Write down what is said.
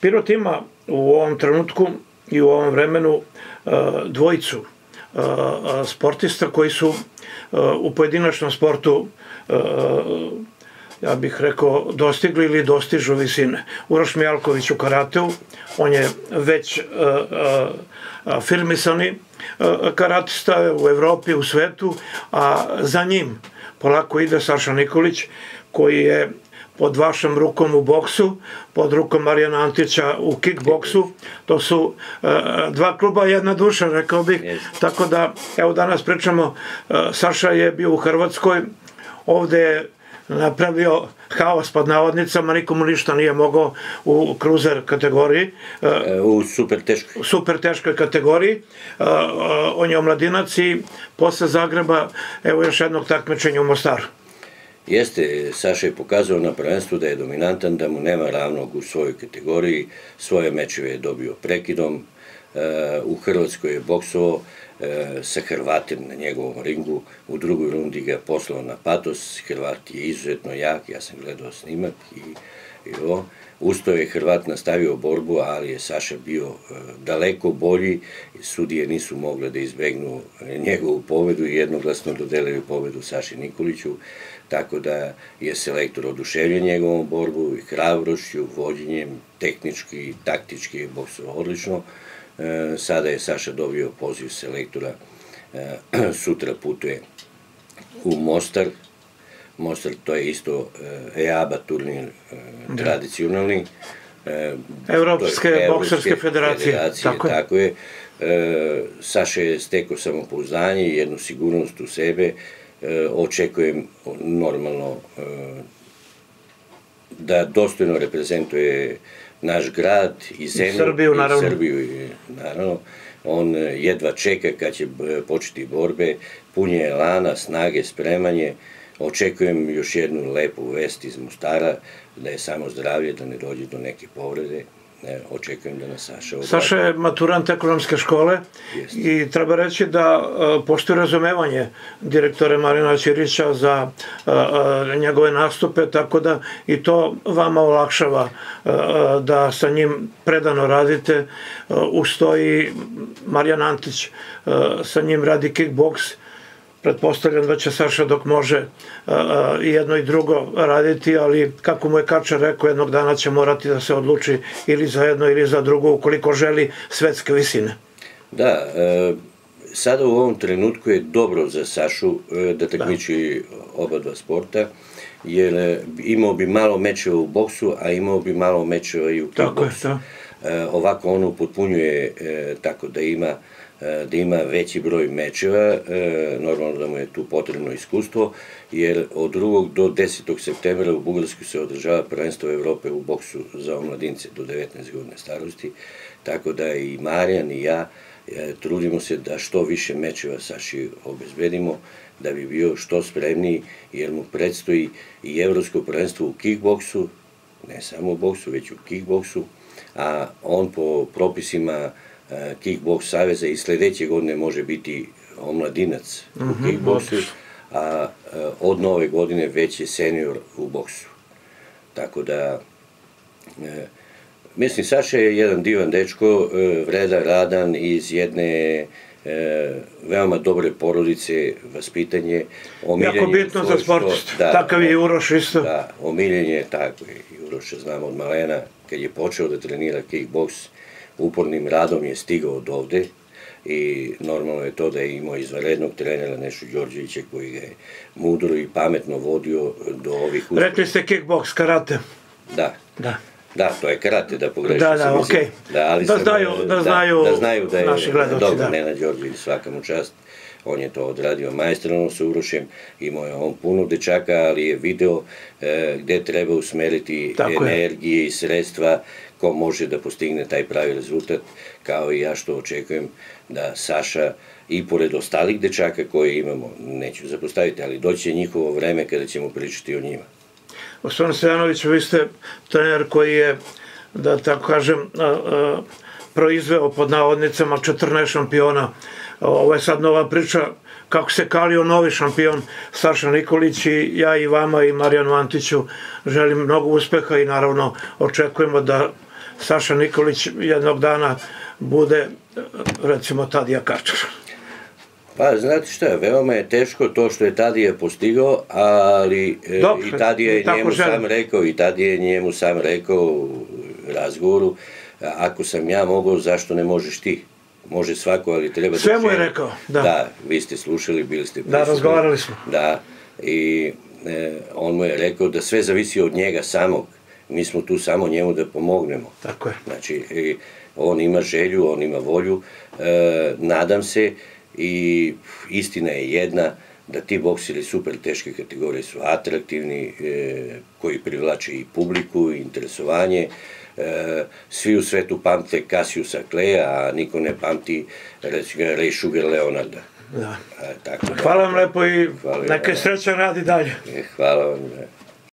Pirot ima u ovom trenutku i u ovom vremenu dvojicu sportista koji su u pojedinačnom sportu ja bih rekao, dostigli ili dostižu visine. Uroš Mijalković u karateu, on je već firmisani karatista u Evropi, u svetu, a za njim polako ide Saša Nikolić, koji je pod vašom rukom u boksu, pod rukom Marijana Antića u kickboksu. To su uh, dva kluba, jedna duša, rekao bih. Yes. Tako da, evo danas pričamo, uh, Saša je bio u Hrvatskoj, ovde je napravio haos pod navodnicama, nikomu ništa nije mogao u kruzer kategoriji. E, u super teškoj. Super teškoj kategoriji. On je omladinac i posle Zagreba, evo još jednog takmičenja u Mostaru. Jeste, Saša je pokazao na prvenstvu da je dominantan, da mu nema ravnog u svojoj kategoriji, svoje mečeve je dobio prekidom, e, u Hrvatskoj je boksovao, e, sa Hrvatem na njegovom ringu, u drugoj rundi ga poslao na patos, Hrvat je izuzetno jak, ja sam gledao snimak i, i ovo, Usto je Hrvat nastavio borbu, ali je Saša bio e, daleko bolji, sudije nisu mogle da izbegnu njegovu pobedu i jednoglasno dodelili pobedu Saši Nikoliću, tako da je selektor oduševljen njegovom borbu i hrabrošću, vođenjem, tehnički, taktički je boksao odlično, E, sada je Saša dobio poziv selektora, e, sutra putuje u Mostar, Mostar to je isto EABA turnir da. tradicionalni, Evropske bokserske federacije, federacije tako, tako je. E, Saša je stekao samopouzdanje i jednu sigurnost u sebe, e, očekujem normalno e, da dostojno reprezentuje naš grad i zemlju. I Srbiju, naravno. I Srbiju, i, naravno. On e, jedva čeka kad će početi borbe, punje lana, snage, spremanje. Očekujem još jednu lepu vest iz Mostara, da je samo zdravlje, da ne dođe do neke povrede ne, očekujem da nas Saša odradi. Saša je maturant ekonomske škole Jest. i treba reći da uh, postoji razumevanje direktore Marina Ćirića za uh, uh, njegove nastupe, tako da i to vama olakšava da sa njim predano radite. Ustoji Marijan Antić, sa njim radi kickboks, pretpostavljam da će Saša dok može i jedno i drugo raditi, ali kako mu je Kačar rekao, jednog dana će morati da se odluči ili za jedno ili za drugo, ukoliko želi svetske visine. Da, e, sada u ovom trenutku je dobro za Sašu e, da takmiči da. oba dva sporta, jer e, imao bi malo mečeva u boksu, a imao bi malo mečeva i u kickboksu. Tako je, da. ovako on upotpunjuje tako da ima E, da ima veći broj mečeva, e, normalno da mu je tu potrebno iskustvo, jer od 2. do 10. septembra u Bugarskoj se održava prvenstvo Evrope u boksu za omladince do 19 godina starosti, tako da i Marijan i ja e, trudimo se da što više mečeva Saši obezbedimo, da bi bio što spremniji, jer mu predstoji i evropsko prvenstvo u kickboksu, ne samo u boksu, već u kickboksu, a on po propisima E, kickboks saveza i sledeće godine može biti omladinac u mm -hmm, kickboksu, a e, od nove godine već je senior u boksu. Tako da, e, mislim, Saša je jedan divan dečko, vredan, radan, iz jedne veoma dobre porodice, vaspitanje, omiljenje. Jako bitno za sportist, da, takav je Uroš isto. Da, omiljenje je tako, Uroša znamo od malena, kad je počeo da trenira kickboks, upornim radom je stigao od ovde i normalno je to da je imao izvanrednog trenera Nešu Đorđevića koji ga je mudro i pametno vodio do ovih uspeha. Rekli ste kickbox, karate. Da. Da. Da, to je karate, da pogrešim da, da, okej. Okay. Da, ali da, sam, znaju, da, da, znaju da, da znaju da je naši gledalci, dobro, da. Nena Đorđević, svaka mu čast. On je to odradio majstrano sa Urošem, imao je on puno dečaka, ali je video e, gde treba usmeriti Tako energije je. i sredstva ko može da postigne taj pravi rezultat, kao i ja što očekujem da Saša i pored ostalih dečaka koje imamo, neću zapostaviti, ali doće njihovo vreme kada ćemo pričati o njima. Osvan Stojanović, vi ste trener koji je, da tako kažem, proizveo pod navodnicama 14 šampiona. Ovo je sad nova priča kako se kalio novi šampion Saša Nikolić i ja i vama i Marijanu Antiću želim mnogo uspeha i naravno očekujemo da Saša Nikolić jednog dana bude recimo Tadija Kačar. Pa, znate šta, veoma je teško to što je Tadija postigao, ali e, i Tadija je njemu želim. sam rekao, i Tadija je njemu sam rekao u razgovoru, ako sam ja mogao, zašto ne možeš ti? Može svako, ali treba da... Sve mu je rekao, da. Da, vi ste slušali, bili ste prisutni. Da, razgovarali smo. Da, i e, on mu je rekao da sve zavisi od njega samog. Mi smo tu samo njemu da pomognemo. Tako je. Znači, i, on ima želju, on ima volju, e, nadam se i istina je jedna da ti bokseri super teške kategorije su atraktivni, e, koji privlače i publiku, i interesovanje, e, svi u svetu pamte Cassiusa Kleja, a niko ne pamti Ray Sugar Leonarda. Da. E, tako da, hvala vam lepo i neka sreća radi dalje. E, hvala vam. Da.